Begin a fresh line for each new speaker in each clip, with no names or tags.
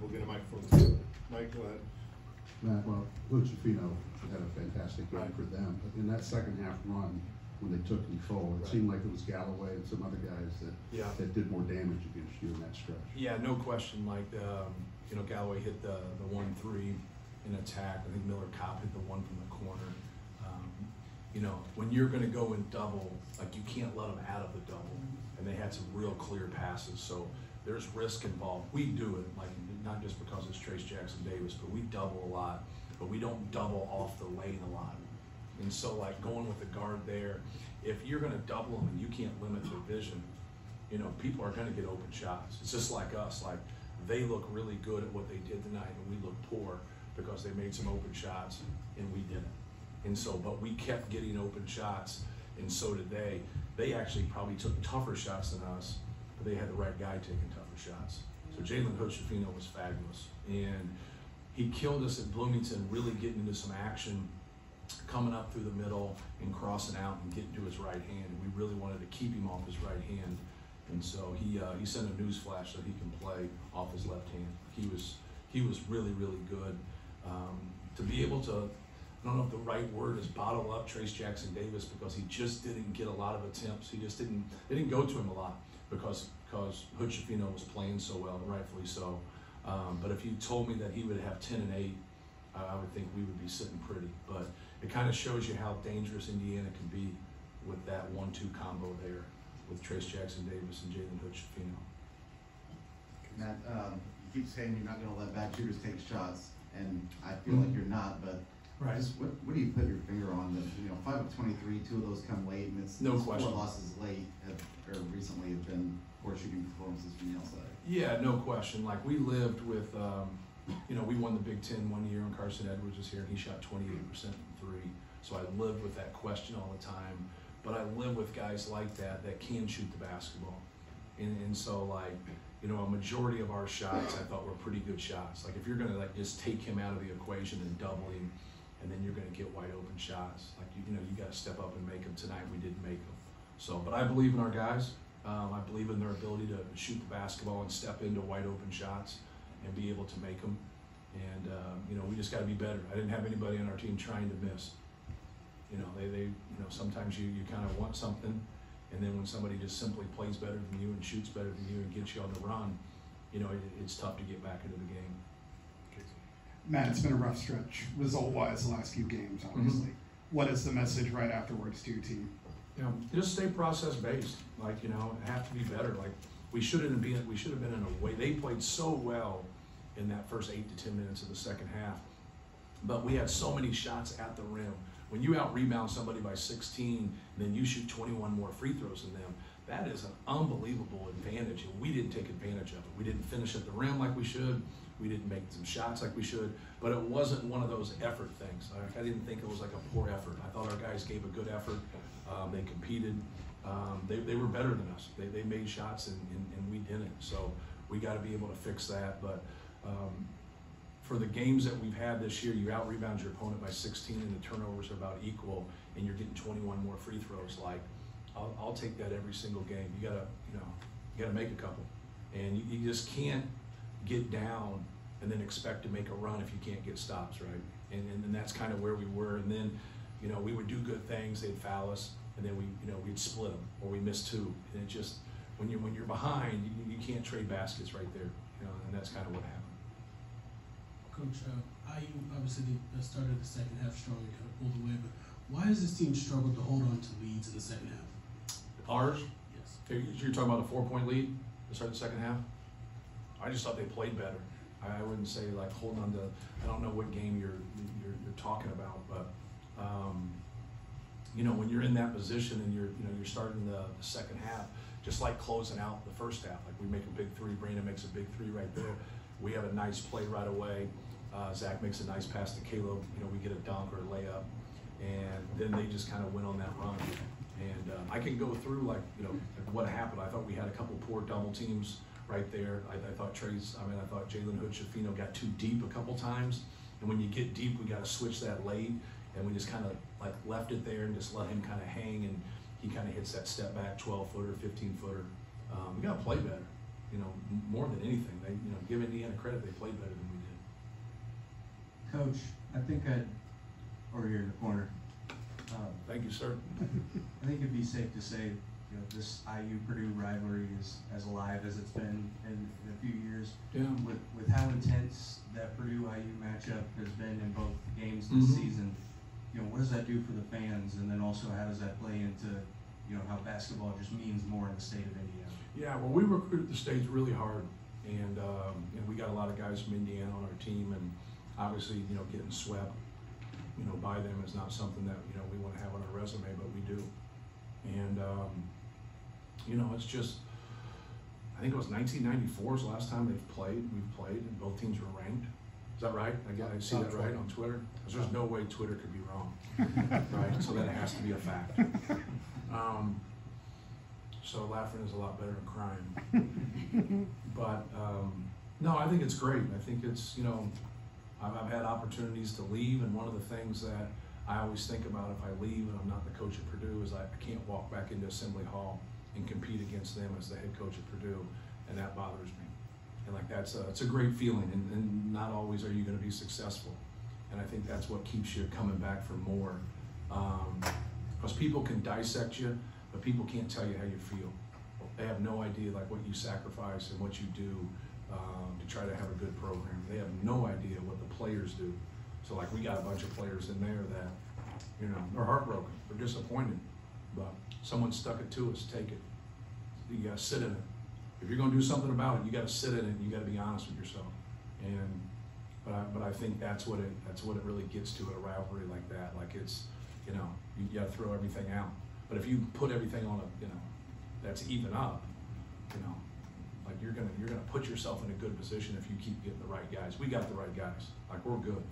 we'll get a microphone too. Mike, go ahead.
Matt, well, Lucifino had a fantastic game
Right.
for them, but in that second half run, when they took control, it
Right.
seemed like it was Galloway and some other guys that,
Yeah.
that did more damage against you in that stretch.
Yeah, no question, Like Um, you know, Galloway hit the, the one three in attack. I think Miller Kopp hit the one from the corner. Um, you know, when you're gonna go in double, like you can't let them out of the double. And they had some real clear passes, so there's risk involved. We do it, like, not just because it's Trayce Jackson-Davis, but we double a lot, but we don't double off the lane a lot. And so like going with the guard there, if you're gonna double them and you can't limit their vision, you know, people are gonna get open shots. It's just like us, like, they look really good at what they did tonight and we look poor because they made some open shots and we didn't. And so, but we kept getting open shots and so did they. They actually probably took tougher shots than us, but they had the right guy taking tougher shots. So Jalen Hood-Schifino was fabulous. And he killed us at Bloomington, really getting into some action, coming up through the middle and crossing out and getting to his right hand. We really wanted to keep him off his right hand. And so he, uh, he sent a news flash so he can play off his left hand. He was, he was really, really good. Um, to be able to, I don't know if the right word is bottle up Trayce Jackson-Davis because he just didn't get a lot of attempts. He just didn't, they didn't go to him a lot because, because Hood-Schifino was playing so well, rightfully so. Um, but if you told me that he would have ten and eight, I I would think we would be sitting pretty. But it kind of shows you how dangerous Indiana can be with that one-two combo there with Trayce Jackson-Davis and Jalen Hood-Schifino.
Matt, um, you keep saying you're not gonna let bad shooters take shots, and I feel like you're not, but just what, what do you put your finger on that, you know, five of twenty-three, two of those come late, and it's,
No question.
four losses late have, or recently have been poor shooting performances from the outside.
Yeah, no question. Like we lived with, um, you know, we won the Big Ten one year, and Carson Edwards was here, and he shot 28% from three. So I lived with that question all the time. But I live with guys like that that can shoot the basketball, and and so like, you know, a majority of our shots I thought were pretty good shots. Like if you're gonna like just take him out of the equation and double him, and then you're gonna get wide open shots. Like you, you know, you got to step up and make them. Tonight we didn't make them. So, but I believe in our guys. Um, I believe in their ability to shoot the basketball and step into wide open shots and be able to make them. And um, you know, we just got to be better. I didn't have anybody on our team trying to miss. You know, they, they you know sometimes you, you kind of want something, and then when somebody just simply plays better than you and shoots better than you and gets you on the run, you know, it, it's tough to get back into the game.
Matt, it's been a rough stretch, result-wise, the last few games, mm-hmm. obviously. What is the message right afterwards to your team?
you know, just stay process based. Like you know, have to be better. Like we shouldn't be. We should have been in a way. They played so well in that first eight to ten minutes of the second half, but we had so many shots at the rim. When you out rebound somebody by 16, then you shoot 21 more free throws than them, that is an unbelievable advantage, and we didn't take advantage of it. We didn't finish at the rim like we should. We didn't make some shots like we should, but it wasn't one of those effort things. Like, I didn't think it was like a poor effort. I thought our guys gave a good effort. Um, they competed. Um, they, they were better than us. They, they made shots and, and, and we didn't. So we got to be able to fix that. But um, for the games that we've had this year, you out rebound your opponent by 16 and the turnovers are about equal, and you're getting 21 more free throws. Like, I'll, I'll take that every single game. You gotta, you know, you gotta make a couple, and you, you just can't get down and then expect to make a run if you can't get stops, right? And, and, and that's kind of where we were. And then, you know, we would do good things, they'd foul us, and then we, you know, we'd split them or we miss two. And it just, when you're when you're behind, you, you can't trade baskets right there, you know, and that's kind of what happened.
Coach, uh, IU obviously they started the second half strong and kind of pulled away, but why has this team struggled to hold on to leads in the second half?
Ours,
Yes.
You're you're talking about a four-point lead to start the second half? I just thought they played better. I wouldn't say like holding on to, I don't know what game you're, you're, you're talking about, but, um, you know, when you're in that position and you're, you know, you're starting the, the second half, just like closing out the first half, like we make a big three, Brandon makes a big three right there. We have a nice play right away. Uh, Zach makes a nice pass to Caleb, you know, we get a dunk or a layup. And then they just kind of went on that run. And um, I can go through like, you know, like what happened. I thought we had a couple poor double teams right there. I, I thought Trayce, I mean, I thought Jalen Hood-Schifino got too deep a couple times. And when you get deep, we got to switch that late. And we just kind of like left it there and just let him kind of hang. And he kind of hits that step back 12 footer, 15 footer. Um, we got to play better. you know, more than anything, they, you know, give Indiana credit, they played better than we did.
Coach, I think I'd, over here in the corner, um,
Thank you, sir.
I think it'd be safe to say, you know, this IU Purdue rivalry is as alive as it's been in, in a few years.
Yeah.
With, with how intense that Purdue IU matchup has been in both games this
Mhm.
season, you know, what does that do for the fans? And then also, how does that play into, you know, how basketball just means more in the state of Indiana?
Yeah, well, we recruited the states really hard, and um, and we got a lot of guys from Indiana on our team, and obviously, you know, getting swept, you know, by them is not something that you know we want to have on our resume, but we do, and um, you know, it's just. I think it was 1994 is the last time they've played. We've played, and both teams were ranked. Is that right? I got I see that right on Twitter. 'Cause there's no way Twitter could be wrong, right? So that has to be a fact. Um, so laughing is a lot better than crying. But, um, no, I think it's great. I think it's, you know, I've, I've had opportunities to leave, and one of the things that I always think about if I leave and I'm not the coach at Purdue is I, I can't walk back into Assembly Hall and compete against them as the head coach at Purdue, and that bothers me. And like that's a, it's a great feeling, and, and not always are you going to be successful. And I think that's what keeps you coming back for more. Because people can dissect you, but people can't tell you how you feel. They have no idea like what you sacrifice and what you do um, to try to have a good program. They have no idea what the players do. So like we got a bunch of players in there that, you know, they're heartbroken, they're disappointed, but someone stuck it to us. Take it. You gotta sit in it. If you're gonna do something about it, you gotta sit in it. and You gotta be honest with yourself. And but I, but I think that's what it that's what it really gets to at a rivalry like that. Like it's, you know, you gotta throw everything out. But if you put everything on a, you know, that's even up, you know, like you're gonna you're gonna put yourself in a good position if you keep getting the right guys. We got the right guys. Like we're good.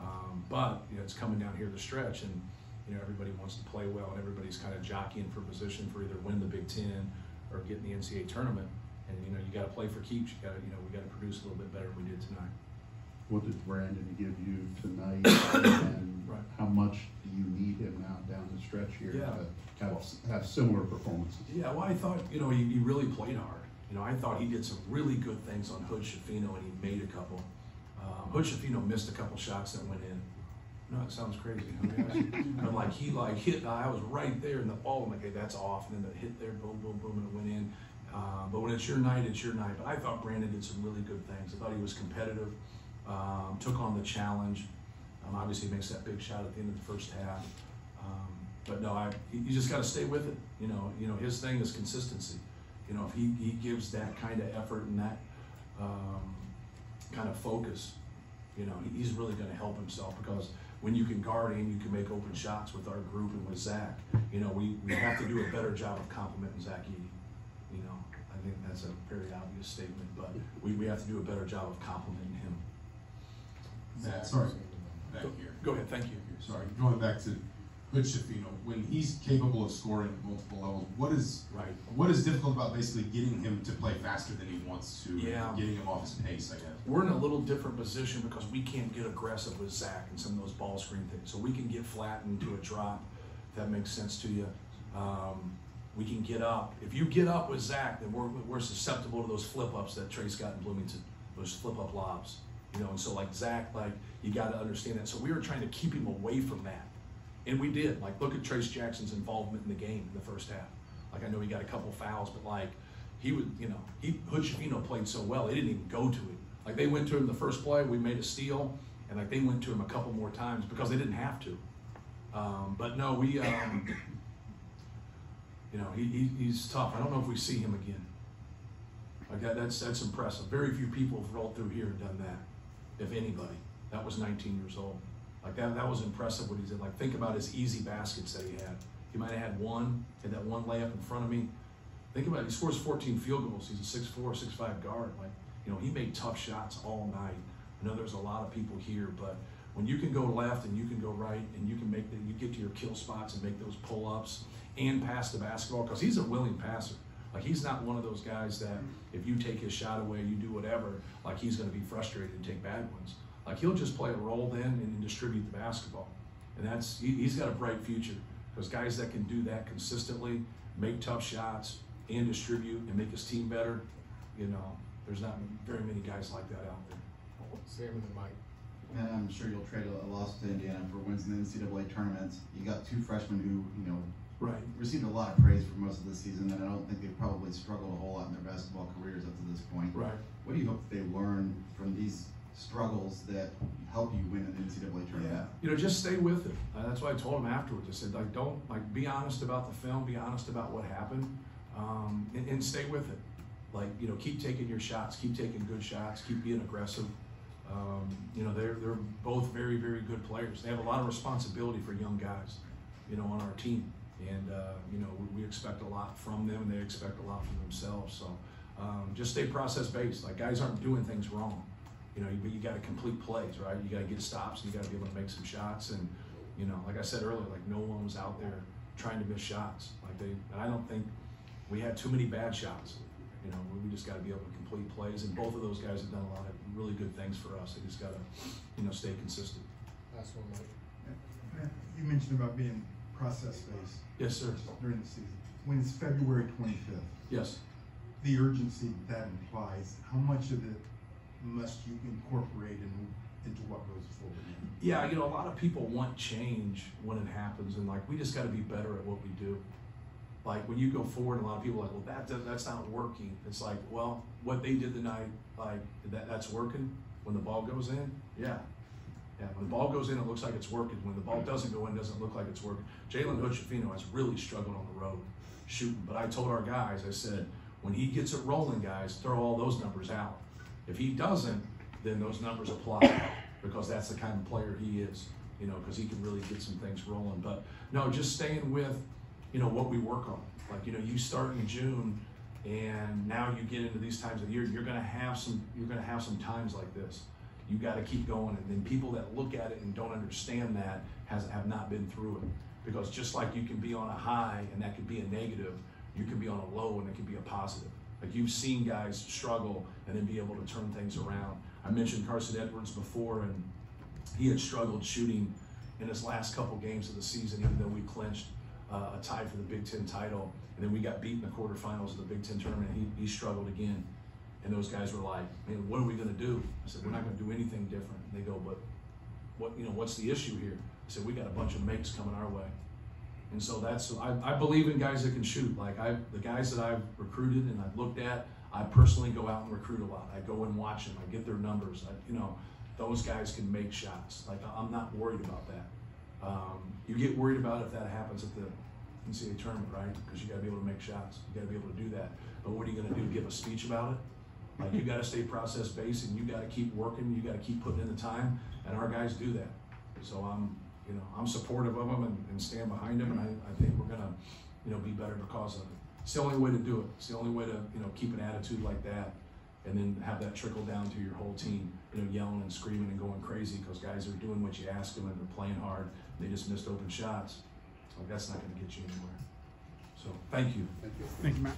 Um, but you know, it's coming down here the stretch, and you know everybody wants to play well, and everybody's kind of jockeying for position for either win the Big Ten or get in the NCAA tournament. And you know you got to play for keeps. You got to you know we got to produce a little bit better than we did tonight.
What did Brandon give you tonight, and
Right.
how much do you need him now down the stretch here
Yeah.
to have, have similar performances?
Yeah, well, I thought, you know, he, he really played hard. You know, I thought he did some really good things on Hood-Schifino, and he made a couple. Um, Hood-Schifino missed a couple shots that went in. No, it sounds crazy. huh, guys? but like he like hit, I was right there, in the ball, I'm like, hey, that's off, and then the hit there, boom, boom, boom, and it went in. Uh, but when it's your night, it's your night. But I thought Brandon did some really good things. I thought he was competitive, um, took on the challenge. Um, obviously, he makes that big shot at the end of the first half. Um, but no, I you you just got to stay with it. You know, you know his thing is consistency. You know, if he, he gives that kind of effort and that um, kind of focus, you know, he's really going to help himself because when you can guard him, you can make open shots with our group and with Zach. You know, we, we have to do a better job of complimenting Zach Edey. You know, I think that's a very obvious statement, but we, we have to do a better job of complimenting him.
Matt, sorry, back here.
Go ahead, thank you.
Sorry, going back to Hood-Schifino, when he's capable of scoring at multiple levels, what is
Right.
what is difficult about basically getting him to play faster than he wants to,
Yeah.
getting him off his pace, I guess.
We're in a little different position because we can't get aggressive with Zach and some of those ball screen things. So we can get flattened to a drop, if that makes sense to you. Um, we can get up. If you get up with Zach, then we're, we're susceptible to those flip ups that Trayce got in Bloomington, those flip up lobs. You know, and so like Zach, like you got to understand that. So we were trying to keep him away from that, and we did. Like look at Trayce Jackson's involvement in the game in the first half. Like I know he got a couple fouls, but like he would, you know, he Hood played so well, they didn't even go to him. Like they went to him the first play, we made a steal, and like they went to him a couple more times because they didn't have to. Um, but no, we, um, you know, he, he, he's tough. I don't know if we see him again. Like that, that's that's impressive. Very few people have rolled through here and done that, if anybody. That was 19 years old. Like that, that was impressive what he did. Like think about his easy baskets that he had. He might have had one, had that one layup in front of me. Think about it. He scores 14 field goals. He's a 6'4", 6'5 guard. Like you know, he made tough shots all night. I know there's a lot of people here, but when you can go left and you can go right and you can make the, you get to your kill spots and make those pull ups and pass the basketball because he's a willing passer. Like he's not one of those guys that if you take his shot away, you do whatever, like he's going to be frustrated and take bad ones. Like he'll just play a role then and distribute the basketball, and that's he, he's got a bright future because guys that can do that consistently, make tough shots, and distribute and make his team better. you know, there's not very many guys like that out there.
Sam and then Mike.
And I'm sure you'll trade a a loss to Indiana for wins in the NCAA tournament. You got two freshmen who, you know,
Right.
received a lot of praise for most of the season, and I don't think they've probably struggled a whole lot in their basketball careers up to this point.
Right.
What do you hope that they learn from these struggles that help you win an NCAA tournament? Yeah.
You know, just stay with it. Uh, that's what I told him afterwards. I said, like, don't, like, be honest about the film, be honest about what happened, um, and, and stay with it. Like, you know, keep taking your shots, keep taking good shots, keep being aggressive. Um, you know, they're, they're both very, very good players. They have a lot of responsibility for young guys, you know, on our team. And, uh, you know, we, we expect a lot from them, and they expect a lot from themselves. So um, just stay process based. Like, guys aren't doing things wrong you know, but you got to complete plays, right? You got to get stops, and you got to be able to make some shots. And you know, like I said earlier, like no one was out there trying to miss shots. Like they, and I don't think we had too many bad shots. You know, we, we just got to be able to complete plays, and both of those guys have done a lot of really good things for us. They just got to, you know, stay consistent.
Last one, Mike.
You mentioned about being process-based
Yes, sir.
during the season. When it's February twenty-fifth,
Yes.
the urgency that implies, how much of it must you incorporate in, into what goes forward?
Yeah, you know, a lot of people want change when it happens, and like we just got to be better at what we do. Like when you go forward, a lot of people are like, well, that that's not working. It's like, well, what they did tonight, like that that's working. When the ball goes in, yeah, yeah. When the ball goes in, it looks like it's working. When the ball doesn't go in, it doesn't look like it's working. Jalen Hood-Schifino has really struggled on the road shooting, but I told our guys, I said, when he gets it rolling, guys, throw all those numbers out. If he doesn't, then those numbers apply because that's the kind of player he is, you know, because he can really get some things rolling. But no, just staying with, you know, what we work on. Like, you know, you start in June and now you get into these times of the year, you're gonna have some you're gonna have some times like this. You gotta keep going. And then people that look at it and don't understand that has have not been through it. Because just like you can be on a high and that could be a negative, you can be on a low and it can be a positive. Like you've seen guys struggle and then be able to turn things around. I mentioned Carson Edwards before, and he had struggled shooting in his last couple games of the season, even though we clinched uh, a tie for the Big Ten title. And then we got beat in the quarterfinals of the Big Ten tournament. He, he struggled again. And those guys were like, man, what are we going to do? I said, we're not going to do anything different. And they go, but what, you know, what's the issue here? I said, we got a bunch of makes coming our way. And so that's I, I believe in guys that can shoot. Like I the guys that I've recruited and I've looked at, I personally go out and recruit a lot. I go and watch them. I get their numbers. I, you know, those guys can make shots. Like I'm not worried about that. Um, you get worried about if that happens at the NCAA tournament, right? Because you got to be able to make shots. You got to be able to do that. But what are you going to do? Give a speech about it? Like you got to stay process based and you got to keep working. You got to keep putting in the time. And our guys do that. So I'm you know, I'm supportive of them and, and stand behind them, and I, I think we're gonna, you know, be better because of it. It's the only way to do it. It's the only way to, you know, keep an attitude like that, and then have that trickle down to your whole team, you know, yelling and screaming and going crazy because guys are doing what you ask them and they're playing hard. They just missed open shots. Like that's not gonna get you anywhere. So thank you.
Thank you.
Thank you, Matt.